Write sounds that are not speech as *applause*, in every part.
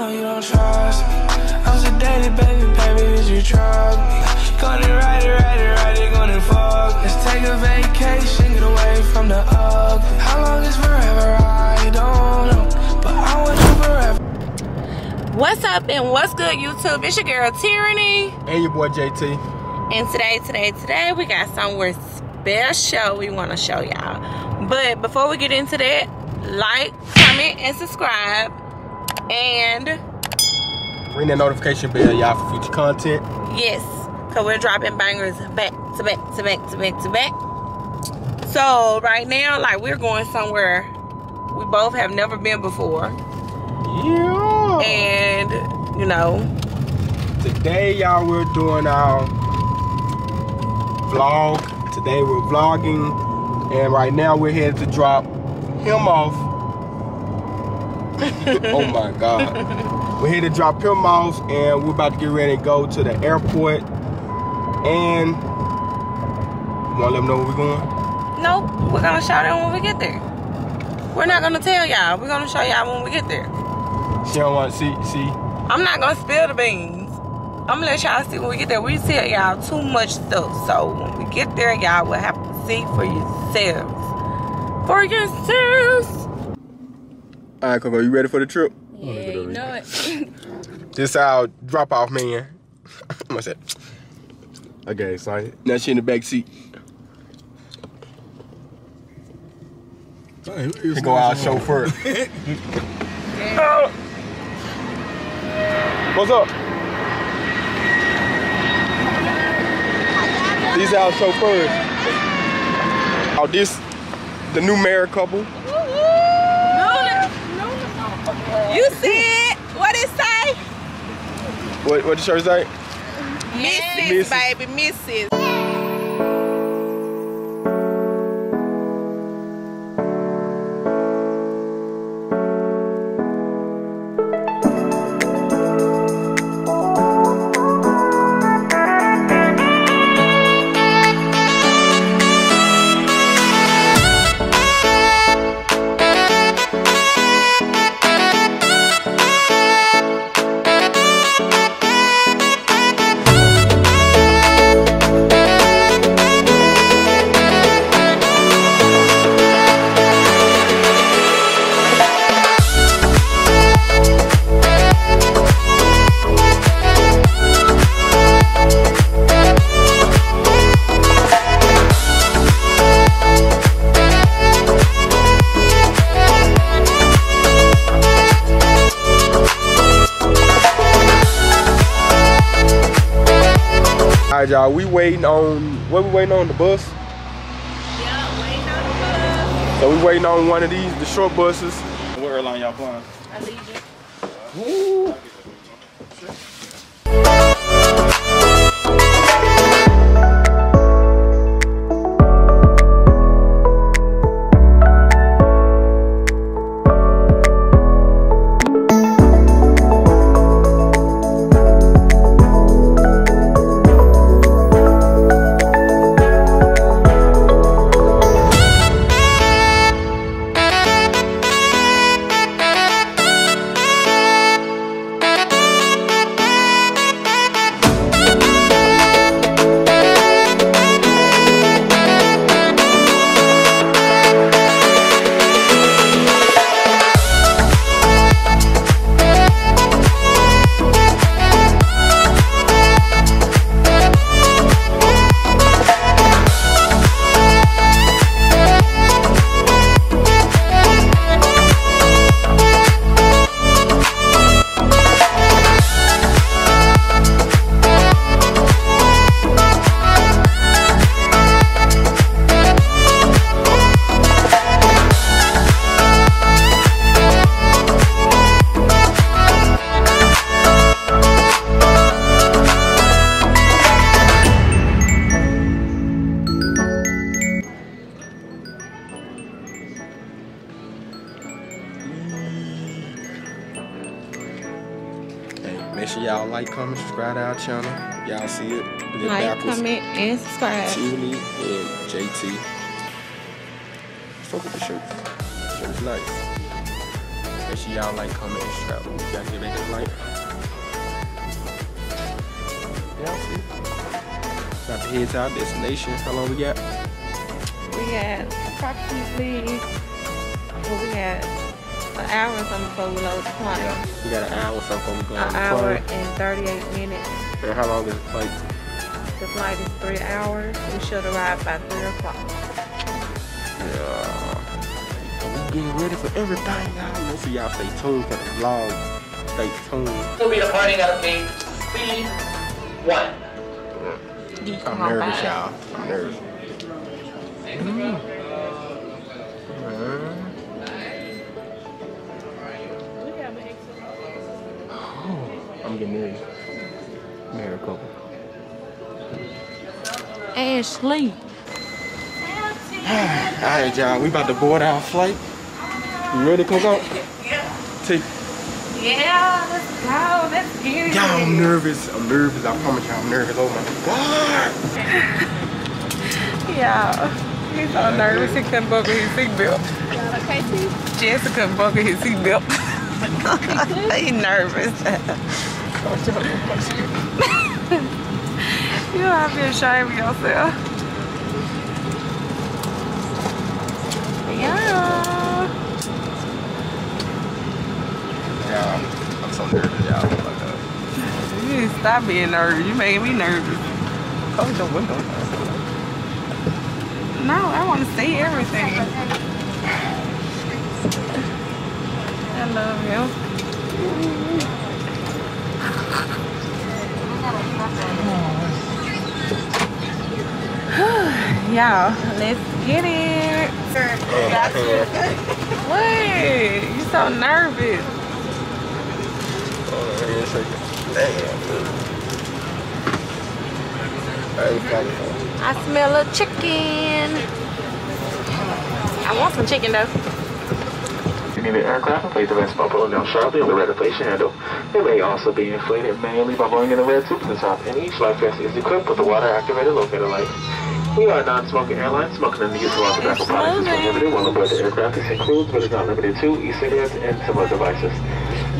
know you don't trust me. I'm sedated, baby, baby, did you drug me? Gonna ride it, ride it, ride it, gonna fuck. Let's take a vacation, get away from the ugly. How long is forever? I don't know, but I want you forever. What's up and what's good, YouTube? It's your girl Tierreny. And your boy JT. And today, today, today, we got somewhere special we want to show y'all. But before we get into that, like, comment, and subscribe. And Ring that notification bell, y'all, for future content. yes, because we're dropping bangers back to back to back to back to back. So right now, like we're going somewhere we both have never been before. Yeah. And, you know, Today, y'all, we're doing our vlog. Today, we're vlogging. And right now, we're headed to drop him off. *laughs* oh my God. We're here to drop him off, and we're about to get ready to go to the airport. And you want to let them know where we're going? nope, we're gonna shout them when we get there. We're not gonna tell y'all. We're gonna show y'all when we get there. She don't want to see, see. I'm not gonna spill the beans. I'm gonna let y'all see when we get there. We tell y'all too much stuff. So when we get there, y'all will have to see for yourselves. For yourselves. All right, Coco, you ready for the trip? Yeah, you know it. *laughs* This our drop off man. *laughs* What's that? Okay, so now she in the back seat. Here go our chauffeur. *laughs* What's up? These our chauffeurs. Oh, this the new married couple. You see it? What it say? What what the shirt say? Mrs. Mrs. Baby, Mrs. right, y'all. We waiting on what we waiting on the bus. Yeah, waiting on the So we waiting on one of these, the short buses. What airline y'all flying? Allegiant. Hey, JT. Fuck with the shirt. Shirt's nice. Make sure y'all like, comment, and subscribe. We gotta get back to the light. Yeah, see. About to head to our destination. How long we got? We had approximately, well, we had an hour or something before we load the plane. Yeah. We got an hour or so before we on An hour and 38 minutes. And how long is the flight? The flight is three hours. We should arrive by 3 o'clock. Yeah. We getting ready for everything, y'all. Make sure y'all stay tuned for the vlog. Stay tuned. We'll be departing out of gate C1. I'm nervous, y'all. I'm nervous. Oh, I'm getting married. Married couple. Ashley. Alright, y'all. We about to board our flight. You ready to come out? Take. Yeah, let's go. Let's get it. Y'all, I'm nervous. I'm nervous. I promise y'all, I'm nervous. Oh my god. Yeah. He's so nervous he couldn't buckle his seatbelt. Okay, too. Jessica couldn't buckle his seatbelt. *laughs* he nervous. *laughs* you don't have to be ashamed of yourself. Yeah. Yeah, I'm so nervous, y'all. Oh. You need to stop being nervous. You making me nervous. Close the window. No, I want to see everything. I love you. *sighs* Y'all, let's get it. What? You so nervous. I smell a chicken. I want some chicken though. You need an aircraft and place the vest bumper down sharply on the red inflation handle. It may also be inflated manually by blowing in the red tube to the top, and each life vest is equipped with a water-activated locator light. We are a non-smoking airline. Smoking and the use of all tobacco products is prohibited while aboard the aircraft. This includes, but is not limited to, e-cigarettes and similar devices.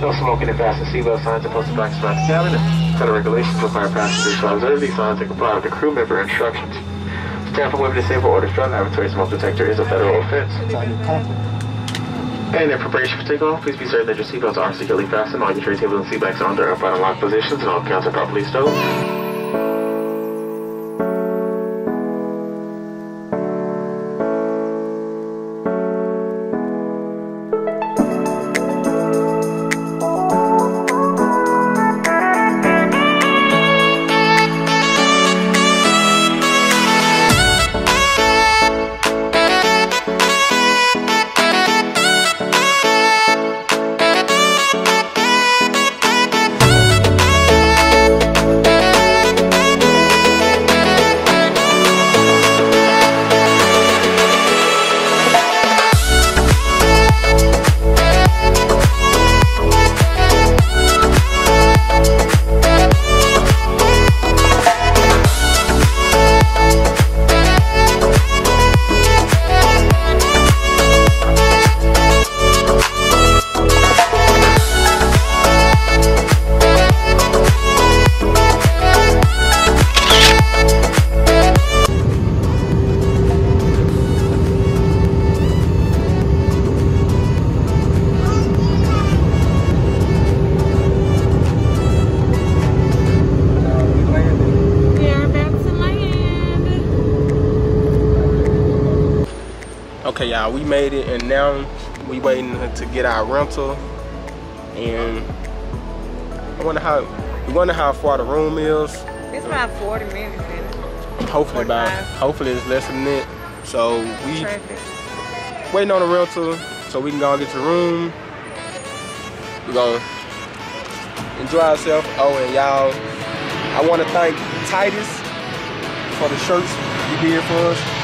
No smoking and fasten seatbelt signs are posted back to the cabin. Federal regulations require passengers to observe these signs and comply with the crew member instructions. Staff and women disabled or destroyed laboratory smoke detector is a federal offense. And in preparation for takeoff, please be certain that your seatbelts are securely fastened, all your tray tables and seatbacks are under upright and locked positions, and all accounts are properly stowed. And now we waiting to get our rental. And I wonder how we wonder how far the room is. It's about 40 minutes in Hopefully about 45. hopefully it's less than that. So we traffic. waiting on the rental so we can go and get the room. We're gonna enjoy ourselves. Oh, and y'all, I want to thank Titus for the shirts he did for us.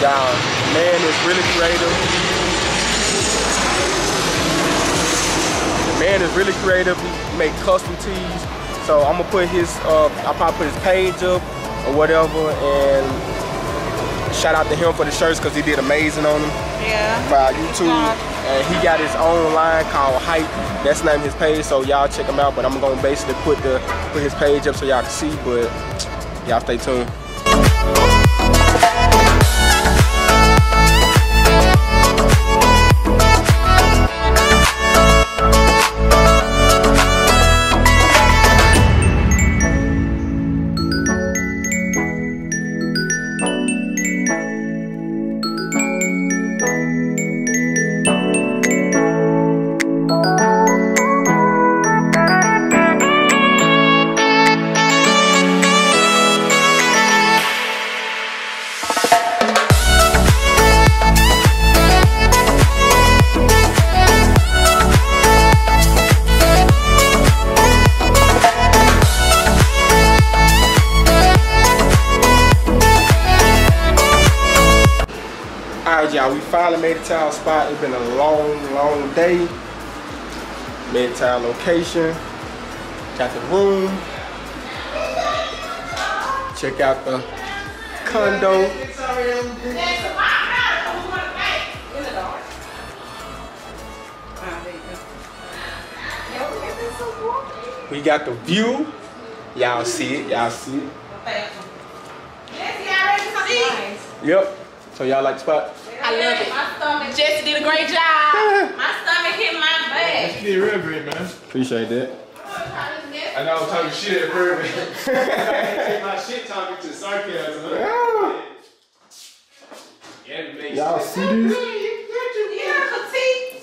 Y'all, man is really creative. The man is really creative. He make custom tees. So I'm gonna put his, uh, I'll probably put his page up or whatever, and shout out to him for the shirts because he did amazing on them Yeah. by YouTube. and he got his own line called Hype. That's not his page, so y'all check him out. But I'm gonna basically put the put his page up so y'all can see. But y'all stay tuned. Finally made it to our spot. It's been a long, long day. Made it to our location. Got the room. Check out the condo. We got the view. Y'all see it, y'all see it. Yep. So y'all like the spot? I love it. My stomach. Jesse did a great job. *laughs* My stomach hit my back. You did real great, man. Appreciate that. I know I'm talking shit at first, man. *laughs* Take my shit talking to sarcasm. Huh? Yeah, it Y'all sense. see this? Yeah, but T,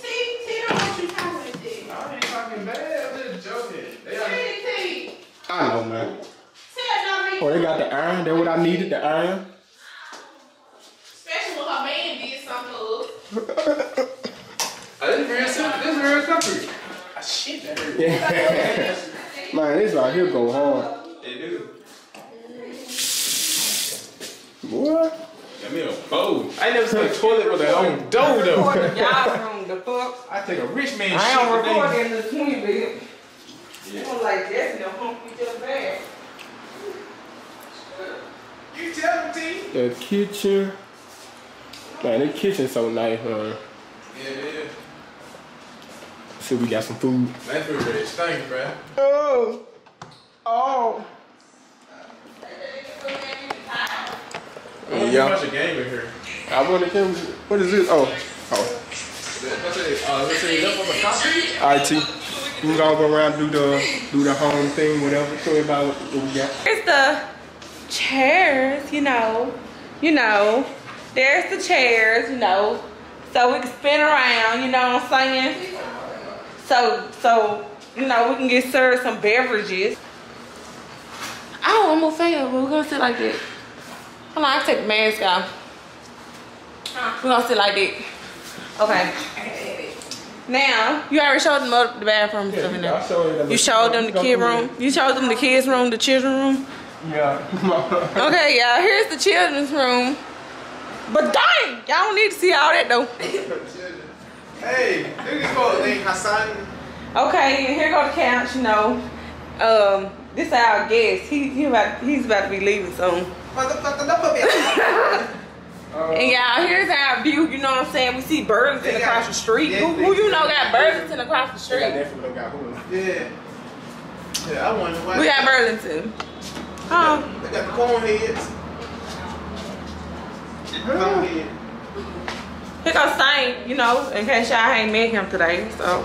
T, T don't want you talking like this. I ain't fucking bad. I'm just joking. They are, T, T. I know, man. Tell no Oh, they got the iron. That's what I needed, the iron. Especially when her man did something to us. Oh, this is real simple. This real comfort. Ah, shit, that hurt. *laughs* Man, this right here go hard. They do. Boy. Got me a bow. I ain't never seen a toilet with a own dough, though. Y'all the fuck. I take a rich man I don't shit record today. in the twin bed. You don't like that, no hump each other back. You tell them, T. The kitchen. Man, the kitchen so nice, man. Yeah, yeah. See, we got some food. That food really stinking, bro. Oh. Oh. Yeah. Yeah. Bunch of game in here. I want to come. What is this? Oh. Oh. What's it? Uh, let's say leftover coffee. All right, T. We gonna go around do the do the home thing, whatever. Tell me about what, what we got. There's the chairs, you know. You know. There's the chairs, you know. So we can spin around, you know what I'm saying? So so you know we can get served some beverages. Oh, I'm gonna fail, but we're gonna sit like that. Hold on, I take the mask off. We're gonna sit like that. Okay. Now, you already showed them up the bathroom and stuff in there. Showed. You showed them the kid room. You showed them the kids room, the children room. Yeah. *laughs* Okay, y'all. Here's the children's room. But dang, y'all don't need to see all that though. Hey, look at this boy Hassan. Okay, here go the couch. You know, um, this our guest. He he about he's about to be leaving soon. Motherfucker, don't put me out. And y'all, here's our view. You know what I'm saying? We see Burlington across the street. yeah, who, who you know got Burlington across the They got street? Got Yeah. Yeah, I wonder why. We got Burlington. Oh, They got the corn heads. Corn head. here goes Saint. You know, in case y'all ain't met him today. So.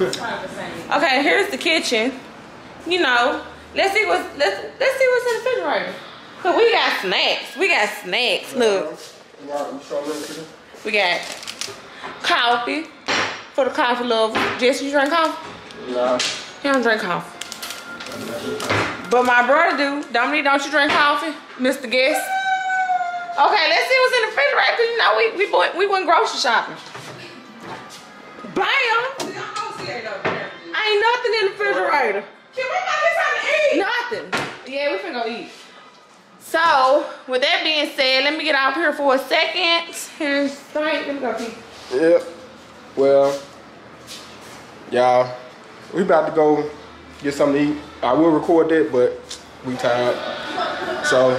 Okay, here's the kitchen. You know, let's see what's let's let's see what's in the refrigerator. Cause we got snacks. We got snacks. Look, Mark, you show them to them? we got coffee for the coffee lover. Jesse, you drink coffee? Nah. He don't drink coffee. But my brother do. Dominique, don't you drink coffee, Mr. Guest? Okay, let's see what's in the refrigerator. Cause you know we we went we went grocery shopping. Bam! Ain't nothing in the refrigerator. Can we go get something to eat? Nothing. Yeah, we finna go eat. So, with that being said, let me get off here for a second. Here's Frank. Let me go pee. Yep. Well, y'all, we about to go get something to eat. I will record that, but we tired. So,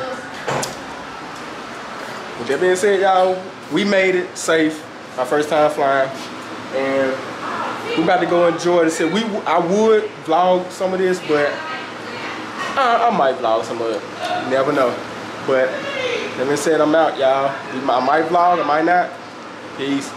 with that being said, y'all, we made it safe. My first time flying. And we about to go enjoy this. We I would vlog some of this, but I, I might vlog some of it. Never know. But let me say I'm out, y'all. I might vlog, I might not. Peace.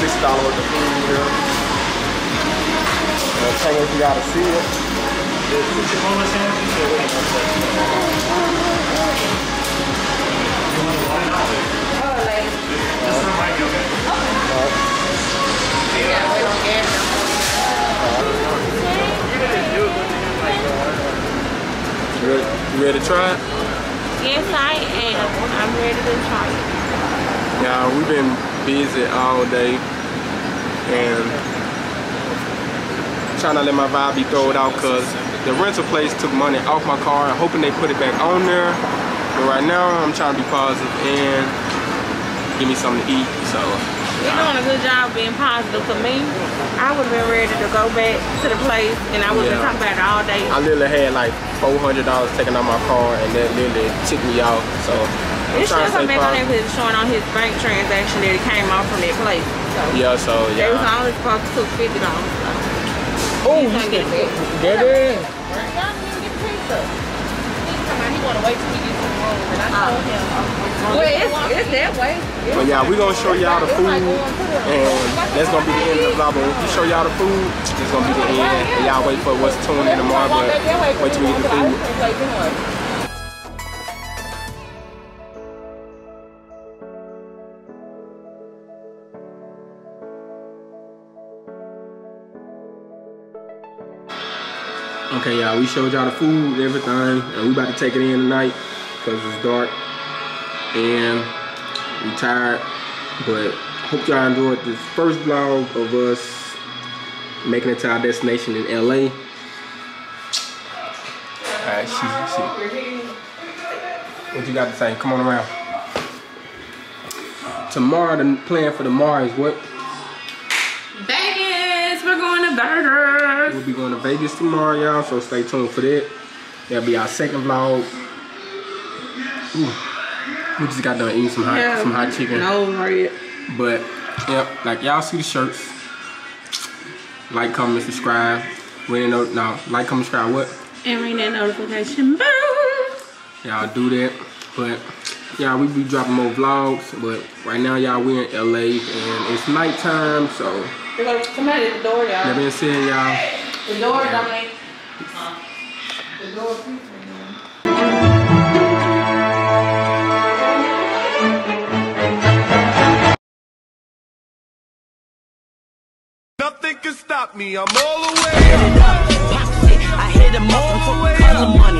$60 food here. I'll tell you if you gotta see it. Ready, you ready to try it? Yes, I am. I'm ready to try it. Yeah, we've been busy all day and trying to let my vibe be thrown out because the rental place took money off my car hoping they put it back on there. But right now I'm trying to be positive and give me something to eat. So You're doing a good job being positive for me. I would have been ready to go back to the place and I would have Yeah. been talking about it all day. I literally had like $400 taken out my car and that literally ticked me off. So I'm It should come back on there positive. because it's showing on his bank transaction that it came off from that place. So Yeah, so they was yeah. only supposed to fifty dollars. So. Oh, He's get it. get. Well, it's, it's that way. But yeah, we're gonna show y'all the food, and that's gonna be the end of the vlog. But if we show y'all the food, it's gonna be the end. And y'all wait for what's tuned in tomorrow, but wait till we get the food. Okay, y'all, we showed y'all the food, everything, and we about to take it in tonight because it's dark and we tired. But hope y'all enjoyed this first vlog of us making it to our destination in LA. Alright, she, she. What you got to say? Come on around. Tomorrow, the plan for tomorrow is what? We'll be going to Vegas tomorrow, y'all, so stay tuned for that. That'll be our second vlog. Ooh. We just got done eating some hot, some hot chicken. No, right. But, yep, like y'all see the shirts. Like, comment, subscribe. We didn't know, no, like, comment, subscribe, what? And ring that notification bell. Y'all do that. But, yeah, we be dropping more vlogs. But right now, y'all, we in LA and it's nighttime, so somebody at the door, y'all. that being said, y'all, the door, yeah. Uh, the door, Nothing can stop me, I'm all the way up. I hit him up and money.